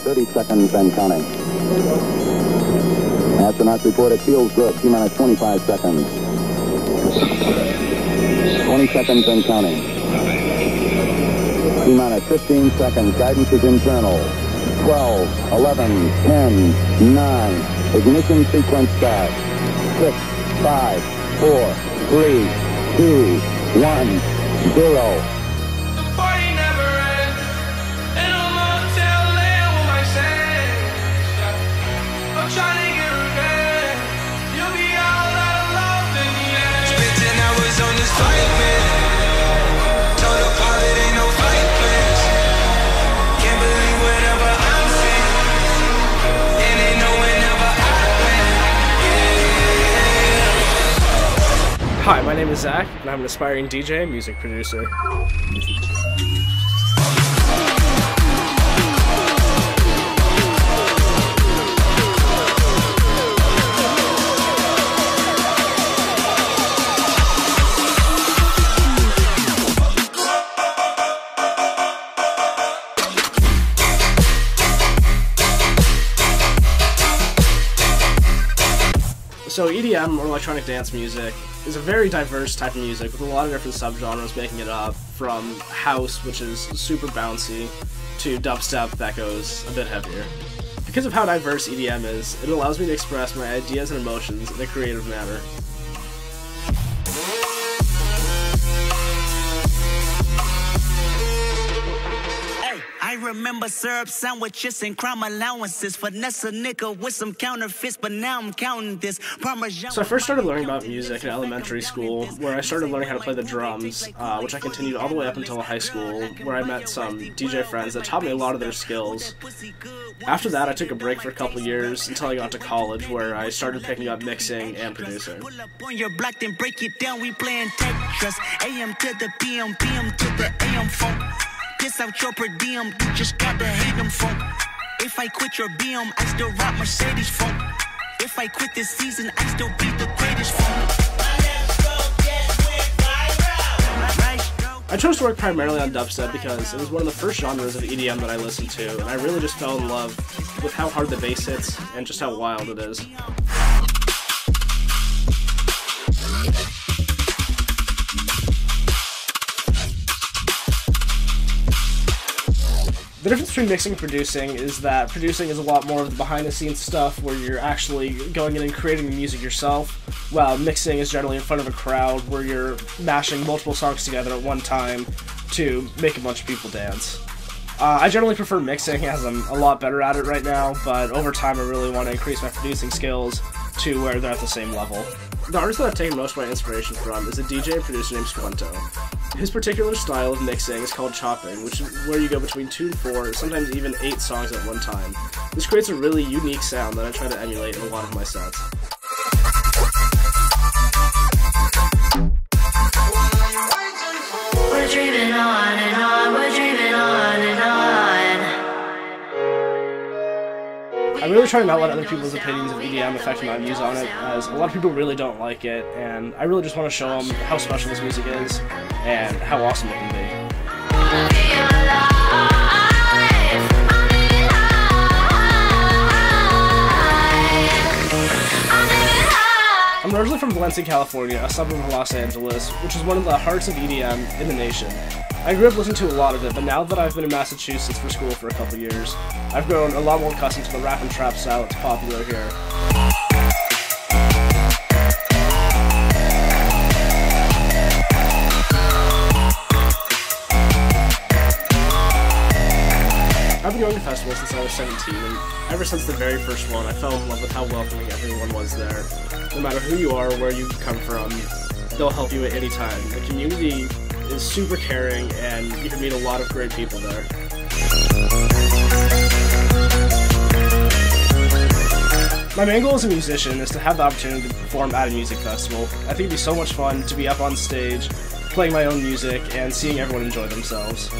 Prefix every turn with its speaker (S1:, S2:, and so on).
S1: 30 seconds and counting. Astronauts report it feels good. T minus 25 seconds. 20 seconds and counting. T minus 15 seconds. Guidance is internal. 12, 11, 10, 9. Ignition sequence start. 6, 5, 4, 3, 2, 1, 0.
S2: Hi, my name is Zach, and I'm an aspiring DJ and music producer. So EDM, or electronic dance music, is a very diverse type of music with a lot of different subgenres making it up, from house, which is super bouncy, to dubstep that goes a bit heavier. Because of how diverse EDM is, it allows me to express my ideas and emotions in a creative manner.
S3: Remember syrup sandwiches and crime allowances. Finesse a nigga with some counterfeits, but now I'm counting this. Parmesan
S2: so I first started learning about music in elementary school, where I started learning how to play the drums, uh, which I continued all the way up until high school, where I met some DJ friends that taught me a lot of their skills. After that, I took a break for a couple years until I got to college, where I started picking up mixing and producing. Piss out your per diem. You just gotta hate them. If I quit your BM, I still rock Mercedes. If I quit this season, I still be the greatest. I chose to work primarily on dubstep because it was one of the first genres of EDM that I listened to, and I really just fell in love with how hard the bass hits and just how wild it is. The difference between mixing and producing is that producing is a lot more of the behind the scenes stuff where you're actually going in and creating the music yourself, while mixing is generally in front of a crowd where you're mashing multiple songs together at one time to make a bunch of people dance. Uh, I generally prefer mixing as I'm a lot better at it right now, but over time I really want to increase my producing skills to where they're at the same level. The artist that I've taken most of my inspiration from is a DJ and producer named Squnto. His particular style of mixing is called chopping, which is where you go between two and four, sometimes even eight songs at one time. This creates a really unique sound that I try to emulate in a lot of my sets. We're dreaming on and on, we're dreaming on and on. I really try to not let other people's opinions of EDM affect my views on it, as a lot of people really don't like it, and I really just want to show them how special this music is and how awesome it can be. I'm originally from Valencia, California, a suburb of Los Angeles, which is one of the hearts of EDM in the nation. I grew up listening to a lot of it, but now that I've been in Massachusetts for school for a couple years, I've grown a lot more accustomed to the rap and trap style that's popular here. To festivals since I was 17, and ever since the very first one, I fell in love with how welcoming everyone was there. No matter who you are or where you come from, they'll help you at any time. The community is super caring, and you can meet a lot of great people there. My main goal as a musician is to have the opportunity to perform at a music festival. I think it'd be so much fun to be up on stage, playing my own music, and seeing everyone enjoy themselves.